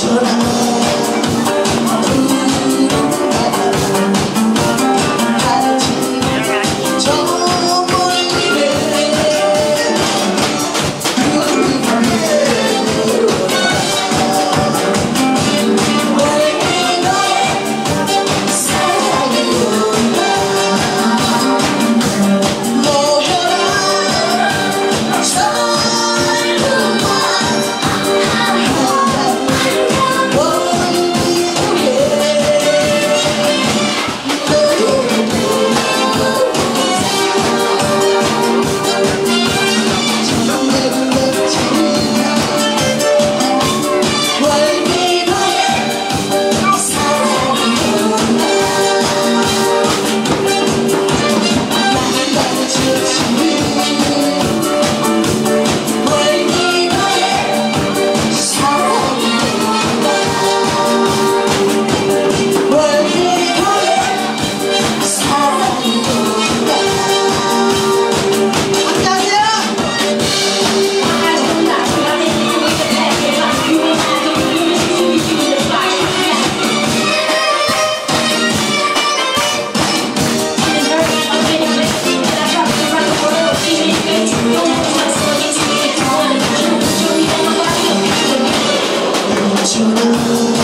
should you.